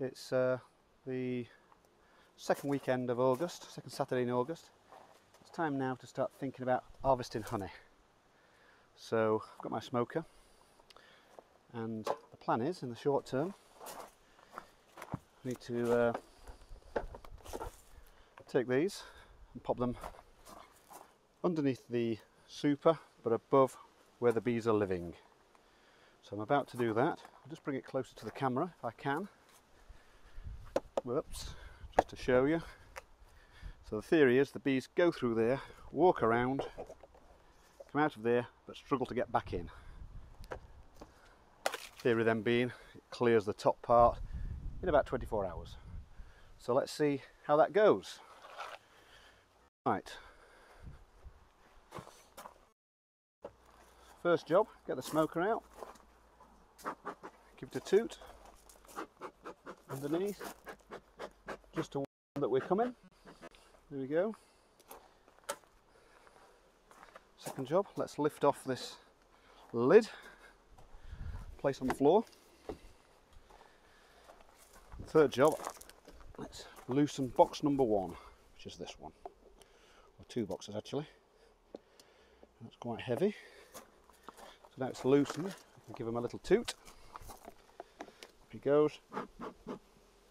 It's uh, the second weekend of August, second Saturday in August. It's time now to start thinking about harvesting honey. So I've got my smoker and the plan is in the short term I need to uh, take these and pop them underneath the super but above where the bees are living. So I'm about to do that. I'll just bring it closer to the camera if I can. Whoops, just to show you. So the theory is the bees go through there, walk around, come out of there, but struggle to get back in. Theory then being it clears the top part in about 24 hours. So let's see how that goes. Right. First job, get the smoker out, give it a toot underneath, just to warn that we're coming. There we go. Second job, let's lift off this lid, place on the floor. Third job, let's loosen box number one, which is this one, or two boxes actually. That's quite heavy. So now it's loosened, give him a little toot. Up he goes.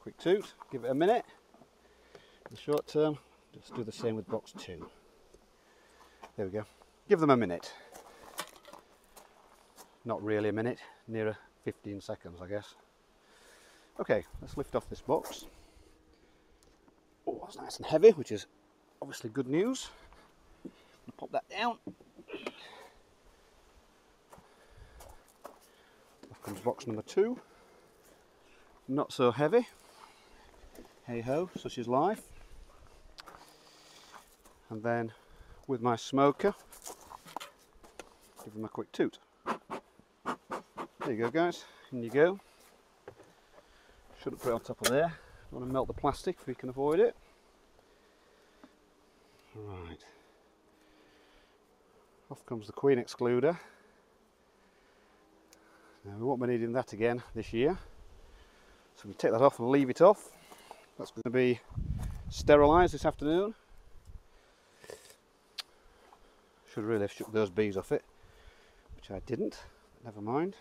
Quick toot, give it a minute. Short term, just do the same with box two. There we go. Give them a minute. Not really a minute, nearer 15 seconds, I guess. Okay, let's lift off this box. Oh, that's nice and heavy, which is obviously good news. Pop that down. Off comes box number two. Not so heavy. Hey ho, such is life. And then with my smoker, give them a quick toot. There you go guys, in you go. Shouldn't put it on top of there. Don't want to melt the plastic if we can avoid it. Right. Off comes the queen excluder. Now we won't be needing that again this year. So we take that off and leave it off. That's going to be sterilised this afternoon. Really have shook those bees off it, which I didn't. Never mind.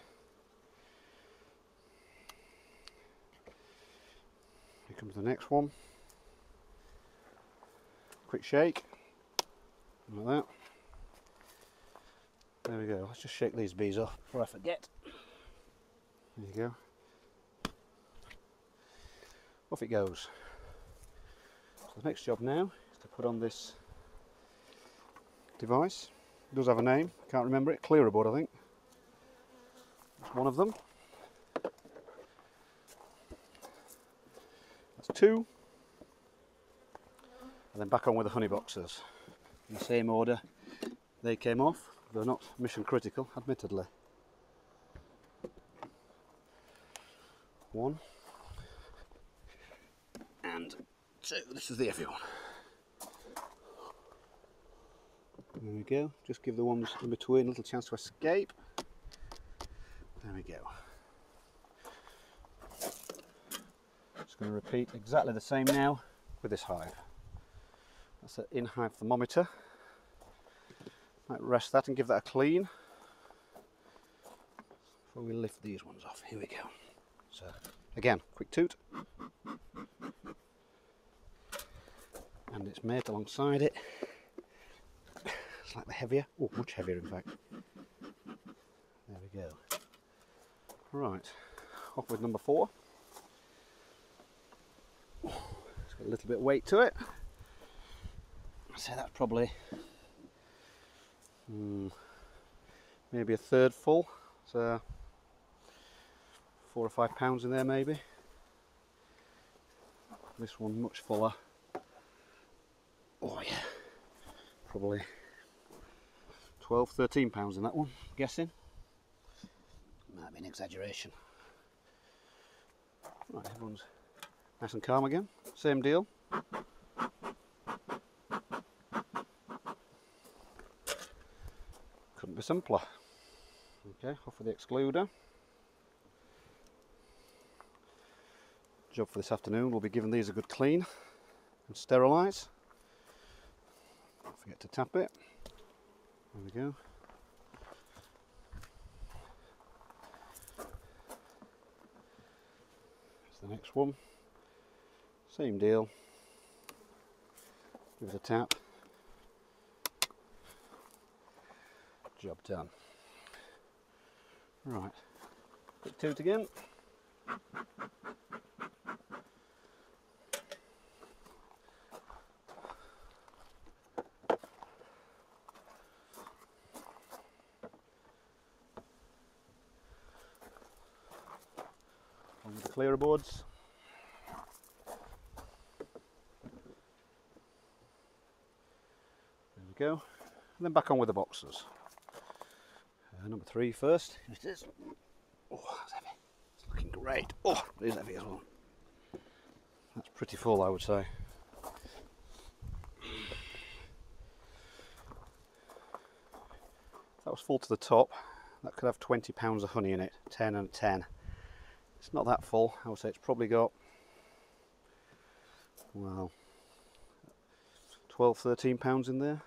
Here comes the next one. Quick shake, like that. There we go. Let's just shake these bees off before I forget. There you go. Off it goes. So the next job now is to put on this device. It does have a name, can't remember it. Clearaboard, I think. That's one of them. That's two. And then back on with the honey boxes. In the same order they came off. They're not mission critical, admittedly. One. And two. This is the heavy one. There we go. Just give the ones in between a little chance to escape. There we go. Just going to repeat exactly the same now with this hive. That's an in-hive thermometer. Might rest that and give that a clean before we lift these ones off. Here we go. So again, quick toot. And it's made alongside it slightly heavier. Oh, much heavier in fact. There we go. Right, off with number four. It's got a little bit of weight to it. I'd say that's probably hmm, maybe a third full. So four or five pounds in there maybe. This one much fuller. Oh yeah, probably 12, 13 pounds in that one, I'm guessing. Might be an exaggeration. Right, everyone's nice and calm again. Same deal. Couldn't be simpler. Okay, off with the excluder. job for this afternoon we'll be giving these a good clean and sterilise. Don't forget to tap it. There we go. That's the next one. Same deal. Give it a tap. Job done. Right. Quick toot again. The clearer boards. There we go. And then back on with the boxes. Uh, number three first. Here it is. Oh, that's heavy. It's looking great. Oh, it is heavy as well. That's pretty full, I would say. That was full to the top, that could have 20 pounds of honey in it. 10 and 10. It's not that full. I would say it's probably got, well, 12, 13 pounds in there.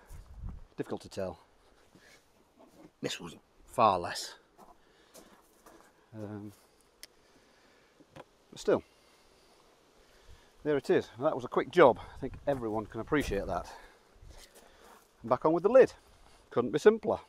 Difficult to tell. This was far less. Um, but still, there it is. That was a quick job. I think everyone can appreciate that. And back on with the lid. Couldn't be simpler.